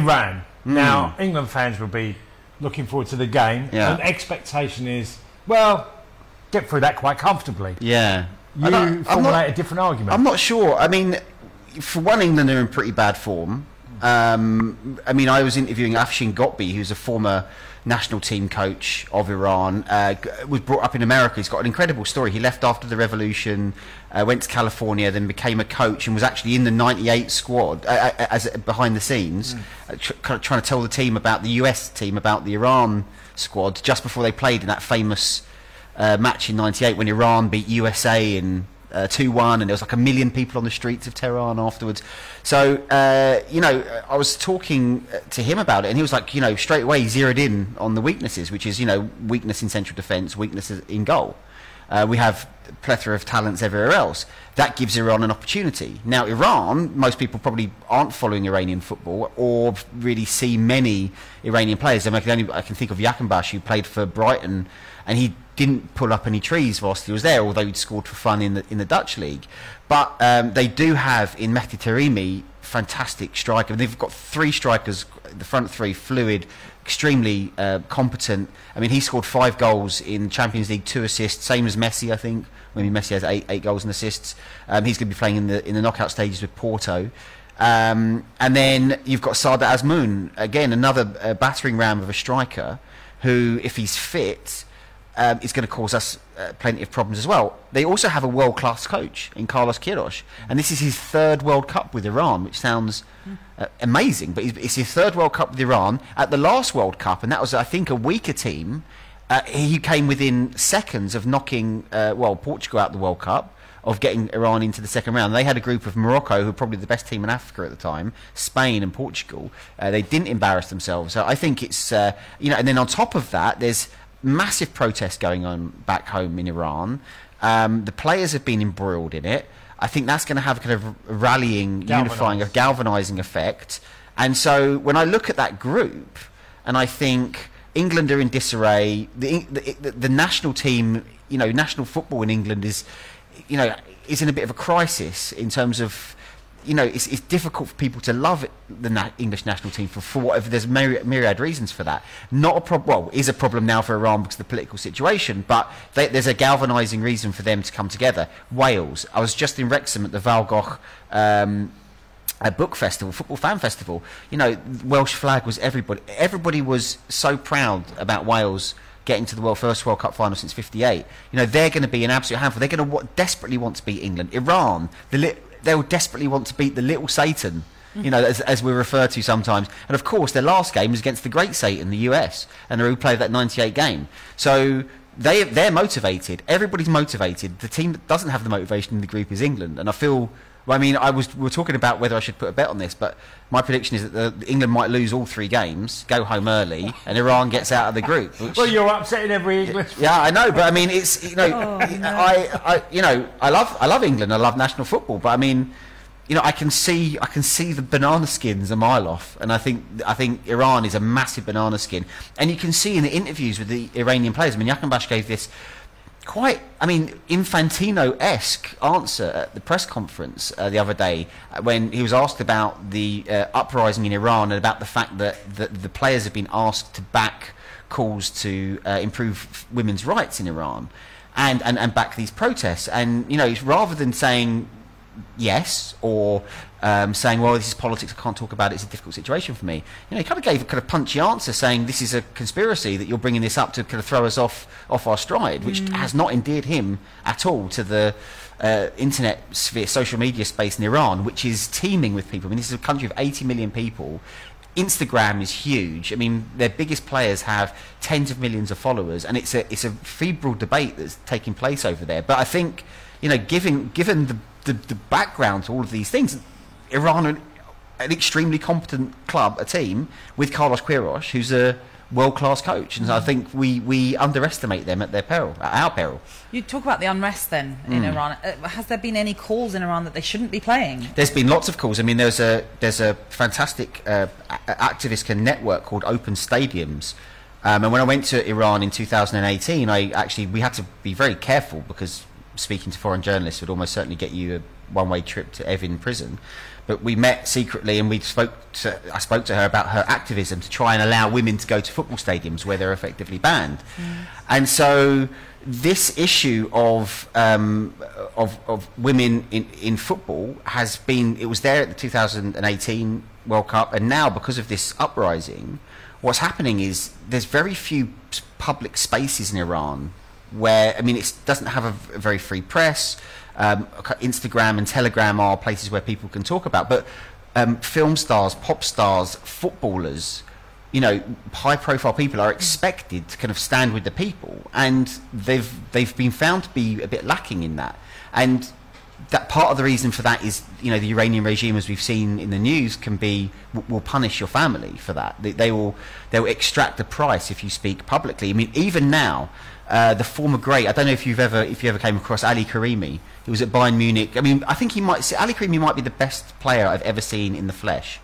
Iran. Hmm. Now, England fans will be looking forward to the game. Yeah. And expectation is, well, get through that quite comfortably. Yeah. You I don't- I'm formulate not- a different argument. I'm not sure. I mean, for one, England are in pretty bad form. Um, I mean, I was interviewing Afshin Ghotbi, who's a former national team coach of Iran, uh, was brought up in America. He's got an incredible story. He left after the revolution, uh, went to California, then became a coach, and was actually in the '98 squad uh, uh, as behind the scenes, uh, tr- trying to tell the team about the US team about the Iran squad just before they played in that famous uh, match in '98 when Iran beat USA in uh, 2-1 and there was like a million people on the streets of Tehran afterwards. So, uh, you know, I was talking uh, to him about it and he was like, you know, straight away zeroed in on the weaknesses, which is, you know, weakness in central defence, weaknesses in goal. Uh, we have a plethora of talents everywhere else. That gives Iran an opportunity. Now, Iran, most people probably aren't following Iranian football or really see many Iranian players. I, can, only, I can think of Jahanbakhsh, who played for Brighton, and he didn't pull up any trees whilst he was there, although he'd scored for fun in the, in the Dutch league. But um, they do have in Mehdi Taremi fantastic striker. They've got three strikers, the front three, fluid, extremely uh, competent. I mean, he scored five goals in Champions League, two assists, same as Messi, I think. I mean, Messi has eight, eight goals and assists. Um, he's going to be playing in the in the knockout stages with Porto. Um, and then you've got Sardar Azmoun, again, another uh, battering ram of a striker who, if he's fit, um, is going to cause us uh, plenty of problems as well. They also have a world class coach in Carlos Queiroz, and this is his third World Cup with Iran, which sounds uh, amazing, but it's, his third World Cup with Iran. At the last World Cup, and that was, I think, a weaker team, uh, he came within seconds of knocking, uh, well, Portugal out the World Cup. Of getting Iran into the second round, they had a group of Morocco, who were probably the best team in Africa at the time, Spain and Portugal. Uh, they didn't embarrass themselves, so I think it's uh, you know. And then on top of that, there's massive protests going on back home in Iran. Um, the players have been embroiled in it. I think that's going to have a kind of rallying, unifying, a galvanizing effect. And so when I look at that group, and I think England are in disarray, the, the, the national team, you know, national football in England is, you know, is in a bit of a crisis in terms of you know, it's, it's difficult for people to love the na- English national team for, for whatever. There's myriad, myriad reasons for that. Not a problem. Well, is a problem now for Iran because of the political situation, but they, there's a galvanising reason for them to come together. Wales. I was just in Wrexham at the Val Gogh. Um, a book festival, football fan festival. You know, Welsh flag was everybody. Everybody was so proud about Wales getting to the world first World Cup final since '58. You know, they're going to be an absolute handful. They're going to desperately want to beat England. Iran, the they'll desperately want to beat the little Satan. You know, as, as we refer to sometimes, and of course, their last game was against the Great Satan, the US, and they're who played that '98 game. So they they're motivated. Everybody's motivated. The team that doesn't have the motivation in the group is England, and I feel. Well, I mean, I was we were talking about whether I should put a bet on this, but my prediction is that the, England might lose all three games, go home early, and Iran gets out of the group. Which, well, you're upsetting every English. yeah, I know, but I mean, it's you know, oh, I, I, you know, I love, I love England, I love national football, but I mean, you know, I can see, I can see the banana skins a mile off, and I think, I think Iran is a massive banana skin, and you can see in the interviews with the Iranian players. I mean, Jahanbakhsh gave this quite, I mean, Infantino-esque answer at the press conference uh, the other day uh, when he was asked about the uh, uprising in Iran and about the fact that the, the players have been asked to back calls to uh, improve women's rights in Iran and, and, and back these protests. And, you know, rather than saying yes or um, saying, well, this is politics, I can't talk about it, it's a difficult situation for me. You know, he kind of gave a kind of punchy answer saying this is a conspiracy that you're bringing this up to kind of throw us off, off our stride, which has not endeared him at all to the uh, internet sphere, social media space in Iran, which is teeming with people. I mean, this is a country of 80 million people. Instagram is huge. I mean, their biggest players have tens of millions of followers, and it's a it's a febrile debate that's taking place over there. But I think, you know, given given the the, the background to all of these things, Iran are an extremely competent club, a team with Carlos Queiroz, who's a world class coach, and so I think we we underestimate them at their peril, at our peril. You talk about the unrest then in Mm. Iran. Uh, has there been any calls in Iran that they shouldn't be playing? There's been lots of calls. I mean, there's a there's a fantastic uh, a- activist network called Open Stadiums. Um, and when I went to Iran in 2018, I actually we had to be very careful because speaking to foreign journalists would almost certainly get you a one-way trip to Evin prison. But we met secretly, and we spoke. To, I spoke to her about her activism to try and allow women to go to football stadiums where they're effectively banned. And so this issue of um, of, of women in, in football has been. It was there at the 2018 World Cup, and now because of this uprising, what's happening is there's very few public spaces in Iran where I mean it doesn't have a very free press. Um, Instagram and Telegram are places where people can talk about, but um, film stars, pop stars, footballers, you know, high-profile people are expected to kind of stand with the people, and they've they've been found to be a bit lacking in that, and that part of the reason for that is you know the Iranian regime, as we've seen in the news, can be will punish your family for that. They, they will they will extract a price if you speak publicly. I mean, even now, uh, the former great. I don't know if you've ever if you ever came across Ali Karimi. He was at Bayern Munich. I mean, I think he might Ali Karimi might be the best player I've ever seen in the flesh,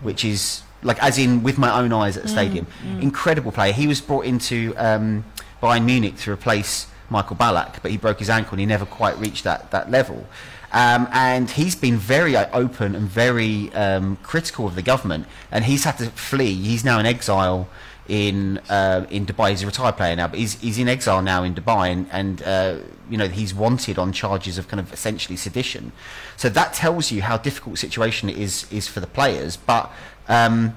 which is like as in with my own eyes at the stadium. Incredible player. He was brought into um, Bayern Munich to replace Michael Ballack, but he broke his ankle and he never quite reached that, that level. Um, and he's been very uh, open and very um, critical of the government, and he's had to flee. He's now in exile in uh, in Dubai. He's a retired player now, but he's he's in exile now in Dubai, and, and uh, you know he's wanted on charges of kind of essentially sedition. So that tells you how difficult situation it is is for the players, but. Um,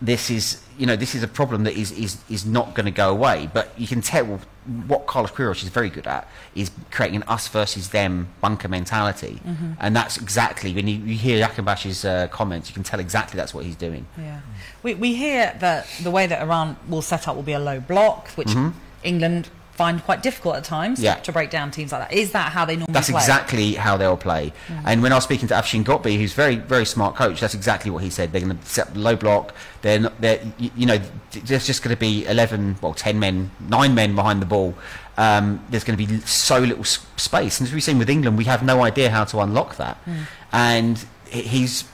this is you know this is a problem that is is, is not going to go away. But you can tell what Carlos Queiroz is very good at is creating an us versus them bunker mentality, and that's exactly when you, you hear Jahanbakhsh's uh, comments, you can tell exactly that's what he's doing. Yeah. We, we hear that the way that Iran will set up will be a low block, which England find quite difficult at times. Yeah. to break down teams like that. Is that how they normally That's play? exactly how they'll play. And when I was speaking to Afshin Ghotbi, who's very, very smart coach, that's exactly what he said. They're going to set low block. They're, not, they're you know, there's just going to be 11, well, 10 men, 9 men behind the ball. Um, there's going to be so little space. And as we've seen with England, we have no idea how to unlock that. And he's,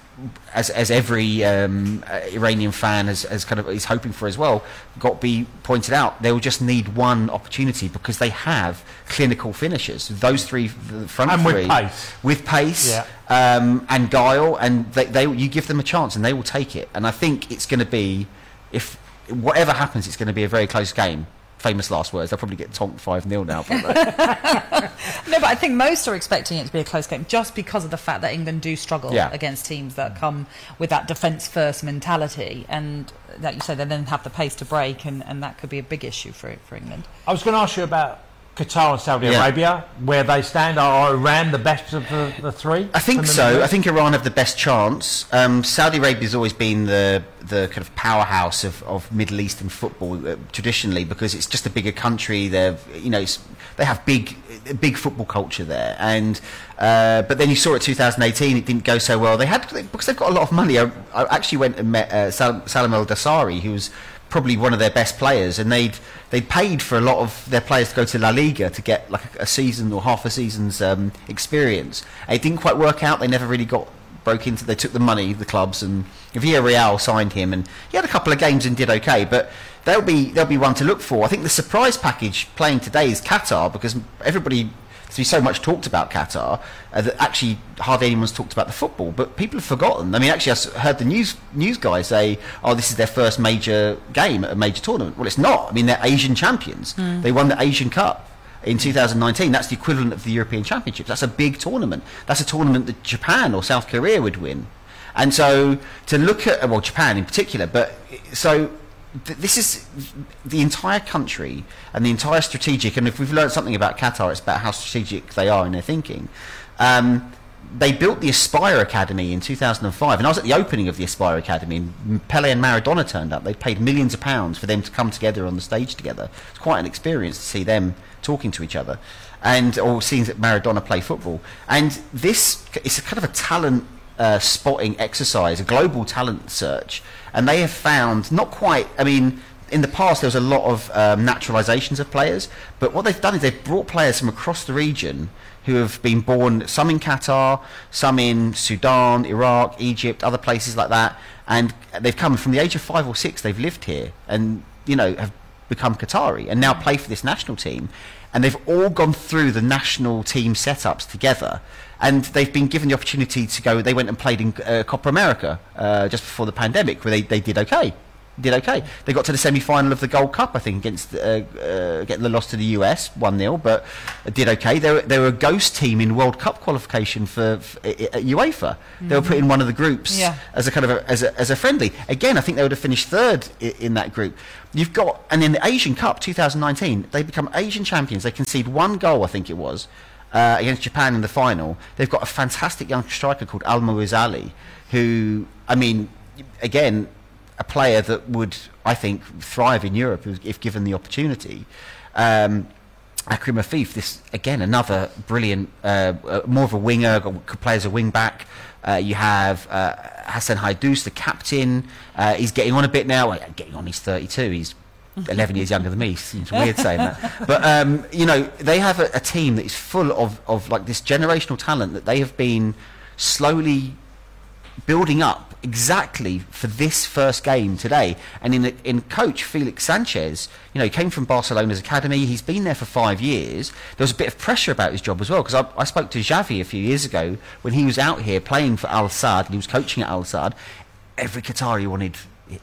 as, as every um, uh, Iranian fan has, has kind of is hoping for as well, Ghotbi pointed out, they will just need one opportunity because they have clinical finishers. Those three, front And with three, pace. with pace Yeah. um, and guile, and they, they you give them a chance and they will take it. And I think it's going to be, if whatever happens, it's going to be a very close game. Famous last words. They'll probably get tonked five 0 now. No, but I think most are expecting it to be a close game just because of the fact that England do struggle Yeah. against teams that come with that defence first mentality. And like you said, they then have the pace to break, and, and that could be a big issue for, for England. I was going to ask you about Qatar and Saudi Yeah. Arabia, where they stand. Are Iran the best of the, the three? I think so. I think Iran have the best chance. Um, Saudi Arabia's always been the the kind of powerhouse of, of Middle Eastern football uh, traditionally because it's just a bigger country. They're you know it's, they have big big football culture there. And uh, but then you saw it 2018. It didn't go so well. They had because they've got a lot of money. I, I actually went and met uh, Sal- Salem Al-Dawsari, who was probably one of their best players, and they'd they'd paid for a lot of their players to go to La Liga to get like a, a season or half a season's um, experience. And it didn't quite work out. They never really got broke into. They took the money, the clubs, and Villarreal signed him, and he had a couple of games and did okay. But there'll be there'll be one to look for. I think the surprise package playing today is Qatar because everybody. There's been so much talked about Qatar uh, that actually hardly anyone's talked about the football, but people have forgotten. I mean, actually, I heard the news news guys say, "Oh, this is their first major game at a major tournament." Well, it's not. I mean, they're Asian champions. They won the Asian Cup in 2019. That's the equivalent of the European Championships. That's a big tournament. That's a tournament that Japan or South Korea would win. And so to look at well, Japan in particular, but so th- this is the entire country and the entire strategic. And if we've learned something about Qatar, it's about how strategic they are in their thinking. Um, they built the Aspire Academy in 2005, and I was at the opening of the Aspire Academy. And Pele and Maradona turned up. They paid millions of pounds for them to come together on the stage together. It's quite an experience to see them talking to each other, and or seeing Maradona play football. And this is kind of a talent uh, spotting exercise, a global talent search, and they have found not quite. I mean, in the past there was a lot of um, naturalizations of players, but what they've done is they've brought players from across the region who have been born, some in Qatar, some in Sudan, Iraq, Egypt, other places like that, and they've come from the age of five or six. They've lived here, and you know have become Qatari and now play for this national team. And they've all gone through the national team setups together. And they've been given the opportunity to go. They went and played in uh, Copa America uh, just before the pandemic, where they, they did okay did okay. They got to the semi-final of the Gold Cup, I think, against uh, uh, getting the loss to the US one 0 but did okay. They were, they were a ghost team in World Cup qualification for, for at UEFA. Mm-hmm. They were put in one of the groups Yeah. as a kind of a, as a, as a friendly. Again, I think they would have finished third in, in that group. You've got and in the Asian Cup 2019, they become Asian champions. They concede one goal, I think it was. Uh, against Japan in the final, they've got a fantastic young striker called Al Ali, who, I mean, again, a player that would, I think, thrive in Europe if, given the opportunity. Um, Akram Afif, this again another brilliant, uh, uh, more of a winger, could play as a wing back. Uh, you have uh, Hassan Haydos, the captain. Uh, he's getting on a bit now. Well, getting on, he's 32. He's 11 years younger than me. Seems weird saying that. But, um, you know, they have a, a team that is full of, of like this generational talent that they have been slowly building up exactly for this first game today. And in in coach Felix Sanchez, you know, he came from Barcelona's academy. He's been there for five years. There was a bit of pressure about his job as well because I, I spoke to Xavi a few years ago when he was out here playing for Al Sadd and he was coaching at Al Sadd. Every Qatari wanted.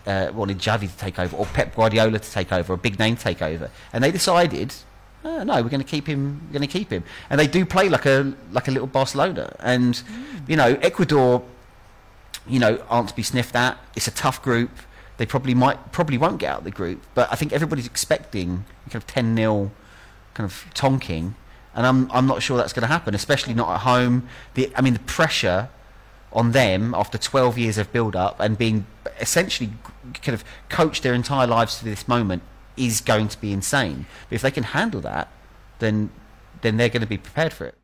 Uh, wanted Xavi to take over, or Pep Guardiola to take over, a big name take over, and they decided Oh, no, we're going to keep him. Going to keep him, and they do play like a like a little Barcelona. And mm. you know, Ecuador you know, aren't to be sniffed at. It's a tough group. They probably might, probably won't get out of the group. But I think everybody's expecting kind of 10 0 kind of tonking, and I'm I'm not sure that's going to happen, especially not at home. The I mean, the pressure on them after 12 years of build up and being essentially kind of coached their entire lives to this moment is going to be insane. But if they can handle that, then then they're going to be prepared for it.